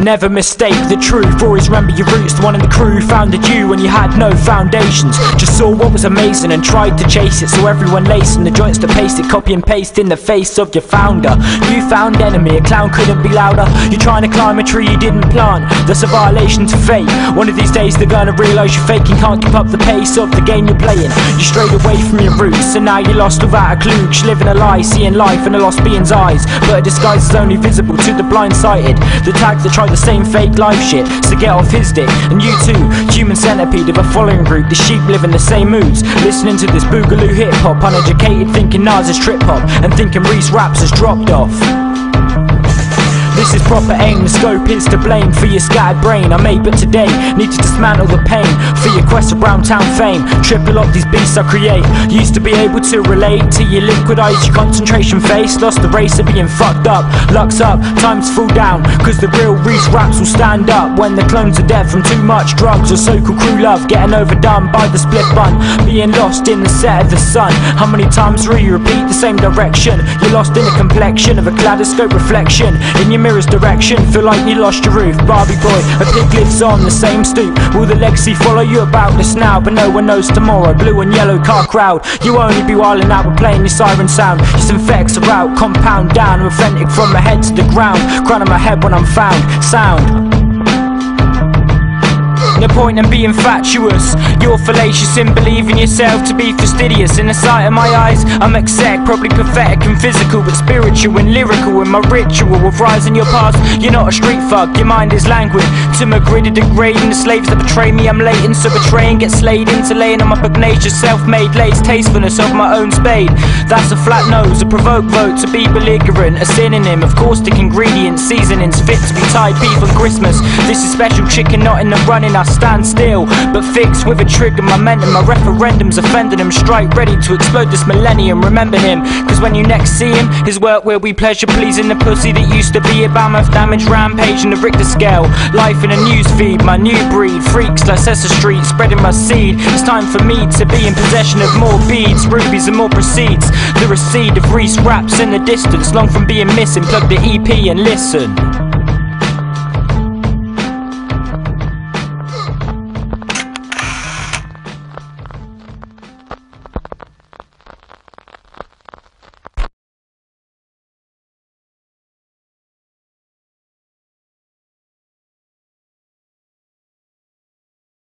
never mistake the truth. Always remember your roots. The one in the crew founded you when you had no foundations. Just saw what was amazing and tried to chase it. So everyone lacing the joints to paste it, copy and paste in the face of your founder. You found enemy, a clown couldn't be louder. You're trying to climb a tree you didn't plant. That's a violation to fate. One of these days they're gonna realise you're faking, can't keep up the pace of the game you're playing. You strayed away from your roots, and now you're lost without a clue. Just living a lie, seeing life in a lost being's eyes. But a disguise is only visible to the blind sighted. The tags that try the same fake life shit. So get off his dick, and you too, human centipede of a following group. The sheep live in the same moods, listening to this boogaloo hip hop, uneducated, thinking Nas is trip hop, and thinking Rhys raps has dropped off. This is proper aim, the scope is to blame for your scattered brain. I made but today need to dismantle the pain for your quest brown town fame. Triple up these beasts I create. Used to be able to relate to your liquidized your concentration face. Lost the race of being fucked up. Luck's up, time's full down. Cause the real Rhys raps will stand up when the clones are dead from too much drugs or so called crew love. Getting overdone by the split bun. Being lost in the set of the sun. How many times will you repeat the same direction? You're lost in the complexion of a kaleidoscope reflection. In your mirror's direction, feel like you lost your roof. Barbie boy, a pig lives on the same stoop. Will the legacy follow you about this now? But no one knows tomorrow. Blue and yellow car crowd. You only be wildin' out with playing your siren sound. Your synthetics are out, compound down. I'm authentic from my head to the ground. Crown on my head when I'm found. Sound. No point in being fatuous. You're fallacious in believing yourself to be fastidious. In the sight of my eyes, I'm exec, probably pathetic and physical, but spiritual and lyrical. In my ritual of rising your past, you're not a street fuck. Your mind is languid. To my grid degrading the slaves that betray me. I'm latent, so betraying get slayed into laying on my pugnacious self-made lace tastefulness of my own spade. That's a flat nose, a provoked vote to be belligerent, a synonym of caustic ingredients, seasonings fit to be tied beef Christmas. This is special chicken, not in the running. I stand still, but fixed with a trigger momentum. My referendum's offended him, strike ready to explode this millennium. Remember him, cause when you next see him, his work will be pleasure pleasing. The pussy that used to be a mammoth damage rampage in the Richter scale. Life in a news feed, my new breed, freaks like Sesame Street, spreading my seed. It's time for me to be in possession of more beads, rubies, and more proceeds. The receipt of Rhys raps in the distance, long from being missing. Plug the EP and listen.